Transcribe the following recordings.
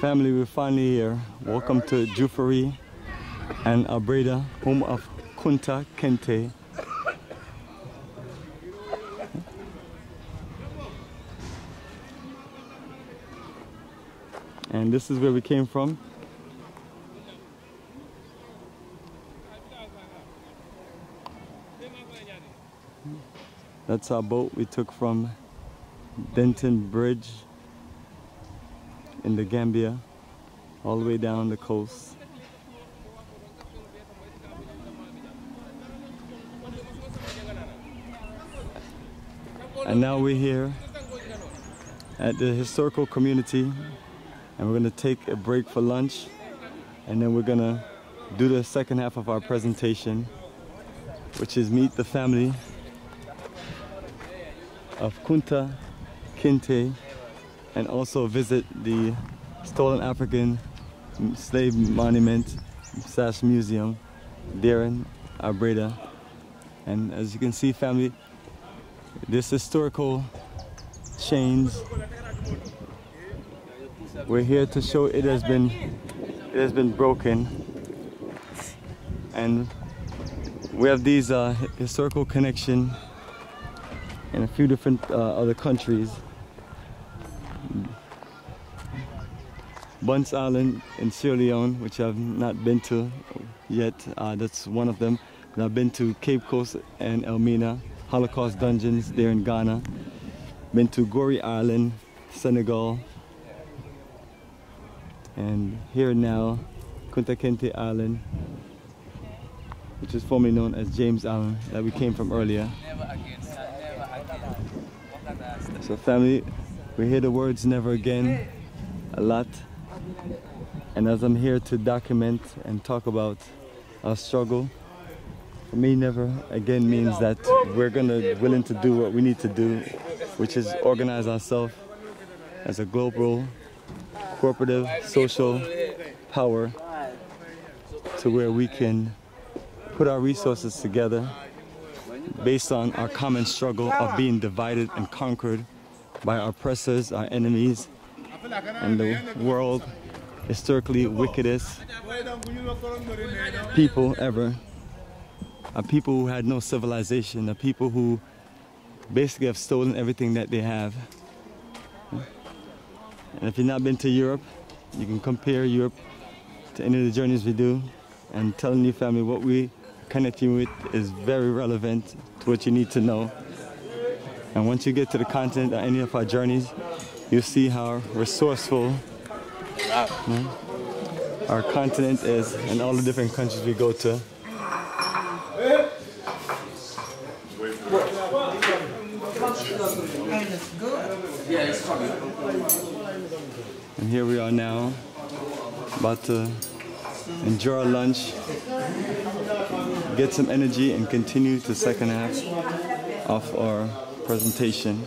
Family, we're finally here. Welcome to Juffureh and Albreda, home of Kunta Kinte. And this is where we came from. That's our boat we took from Denton Bridge in the Gambia all the way down the coast. And now we're here at the historical community and we're gonna take a break for lunch and then we're gonna do the second half of our presentation which is meet the family of Kunta Kinte and also visit the Stolen African Slave Monument slash Museum there in. And as you can see family, this historical chains, we're here to show it has been it has been broken and we have these uh, historical connection in a few different uh, other countries Bunce Island in Sierra Leone, which I've not been to yet. Uh, that's one of them. And I've been to Cape Coast and Elmina, Holocaust dungeons there in Ghana. Been to Gorée Island, Senegal. And here now, Kunta Kinte Island, which is formerly known as James Island, that we came from earlier. So family, we hear the words never again a lot. And as I'm here to document and talk about our struggle, for me never again means that we're gonna willing to do what we need to do, which is organize ourselves as a global, cooperative, social power to where we can put our resources together based on our common struggle of being divided and conquered by our oppressors, our enemies, and the world historically wickedest people ever. A people who had no civilization, a people who basically have stolen everything that they have. And if you've not been to Europe, you can compare Europe to any of the journeys we do and telling your family what we connect you with is very relevant to what you need to know. And once you get to the continent or any of our journeys, you'll see how resourceful our continent is and all the different countries we go to. And here we are now, about to enjoy our lunch, get some energy and continue the second half of our presentation.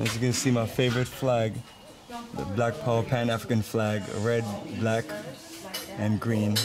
As you can see, my favorite flag, the Black Power Pan African flag, red, black, and green.